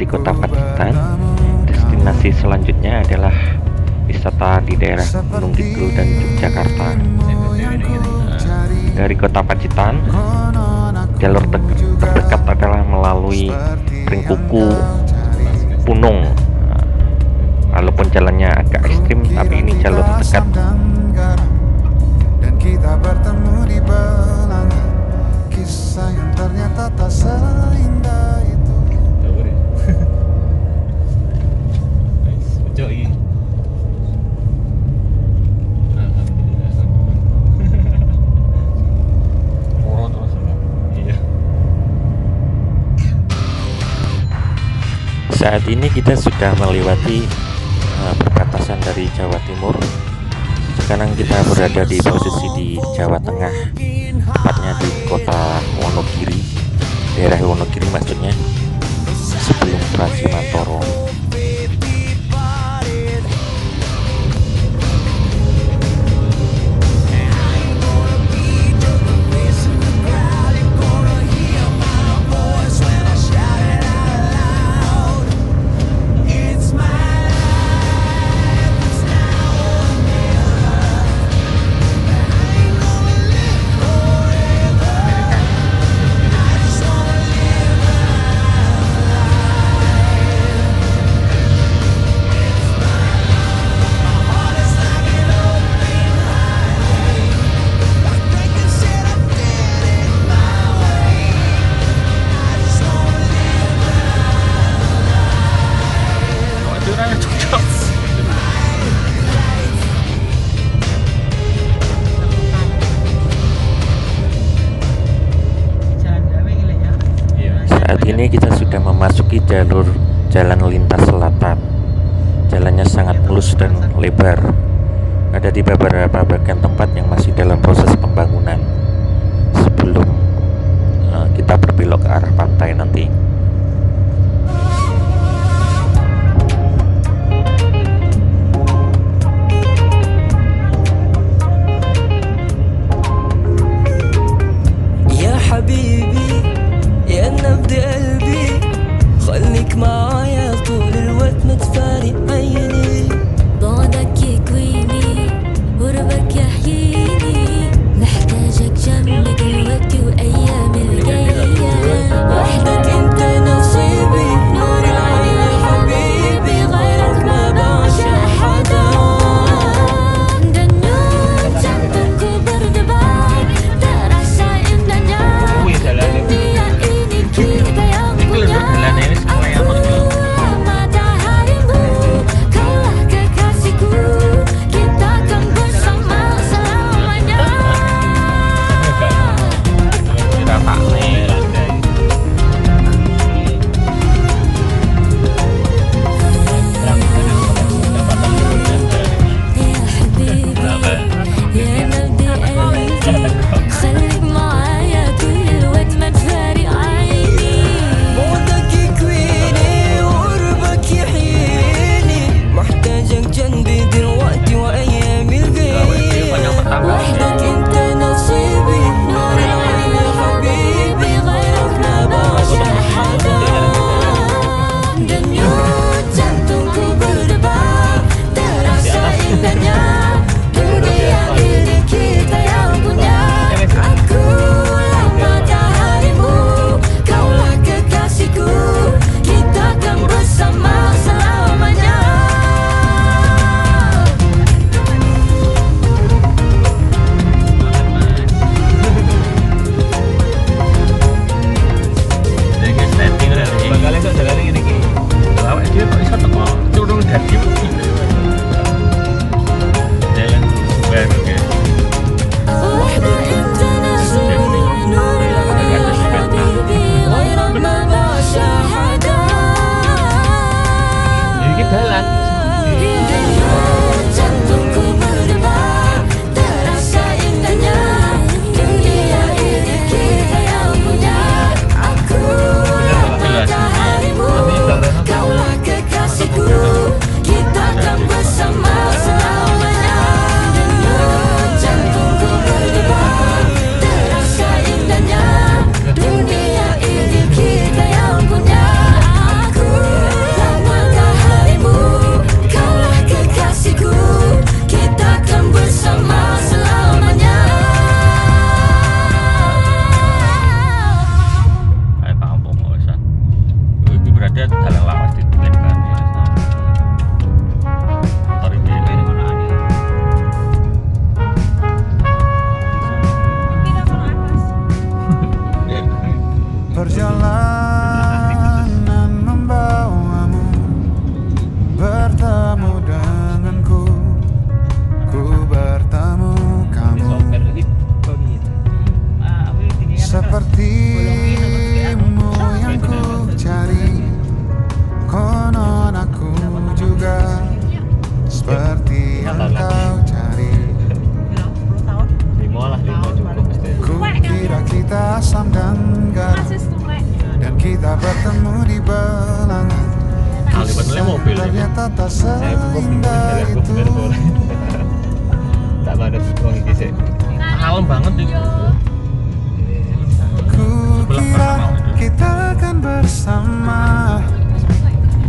di kota Pacitan. Destinasi selanjutnya adalah wisata di daerah Gunung Kidul dan Yogyakarta. Dari kota Pacitan jalur ter terdekat adalah melalui Ringkuku Punung. Walaupun jalannya agak ekstrim tapi ini jalur terdekat saat ini kita sudah melewati uh, perbatasan dari Jawa Timur. Sekarang kita berada di posisi di Jawa Tengah tepatnya di kota Wonogiri daerah Wonogiri maksudnya sebelum Prasimantoro jalur jalan lintas selatan. Jalannya sangat mulus dan lebar. Ada di beberapa bagian tempat yang masih dalam proses pembangunan sebelum eh, kita berbelok ke arah pantai nanti. kita sandang garam dan kita bertemu di belakang. kisah ternyata tak seindah itu. tak ada uang ini sih alam banget nih kukira kita akan bersama.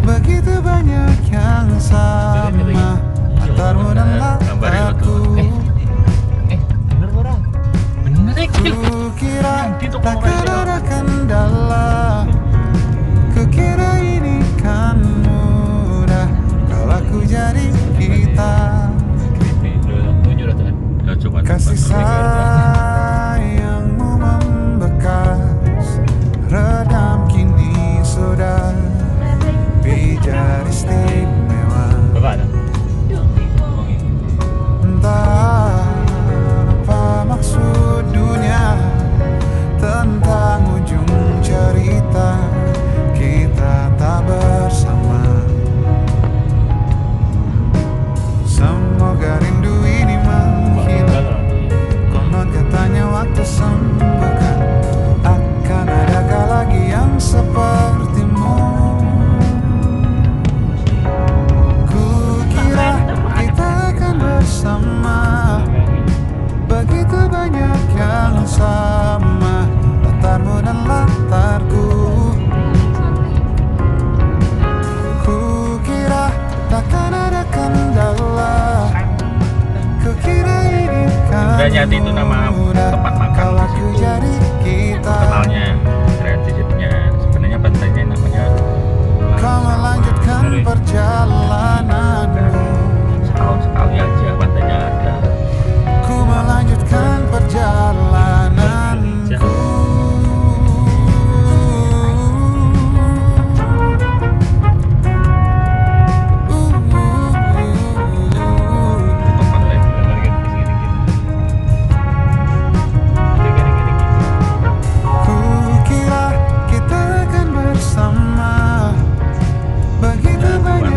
Begitu banyak yang sama hati itu nama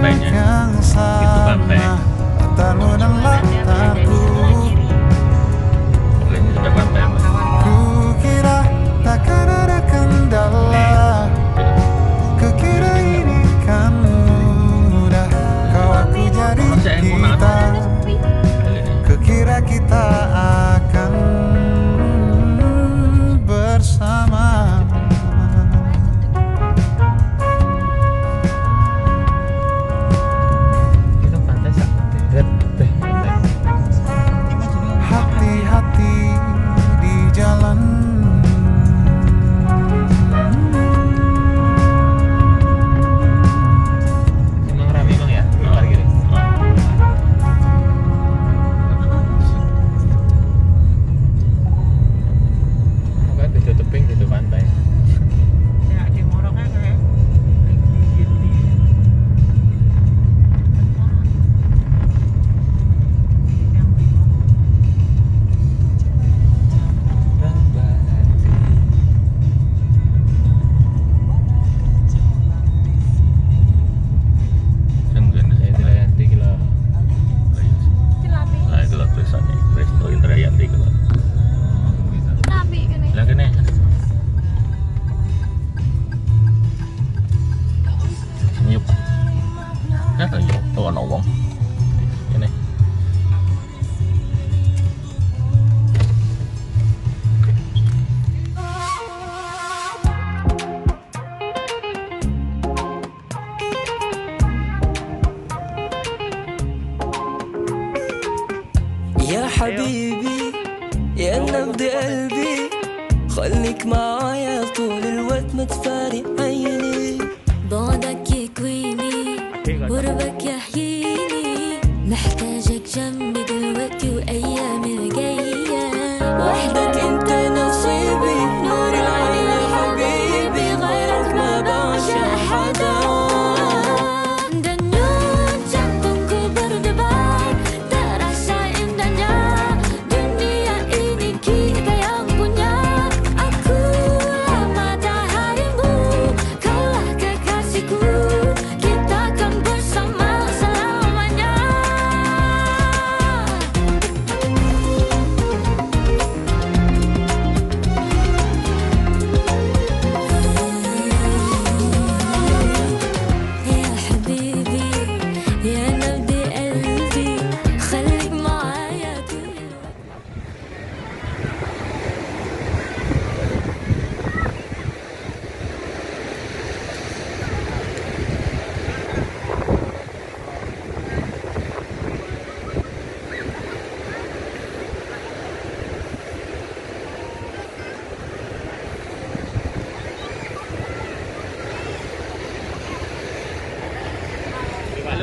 bantengnya itu banteng pokoknya sudah banteng kukira ada kendala. Kukira ini kan kau aku jadi kita. kukira kita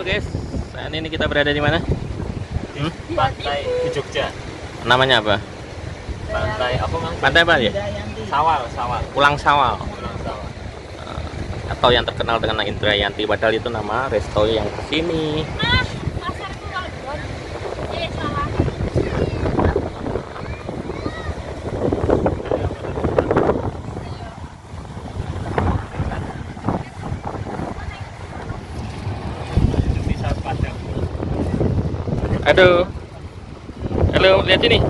Halo guys, saat ini kita berada di mana? Di pantai di Jogja. Namanya apa? Pantai apa mang? Pantai apa ya? Sawal, sawal. Pulang Sawal Pulang sawal. atau yang terkenal dengan Indrayanti padahal itu nama resto yang ke sini. Aduh. Halo, lihat sini.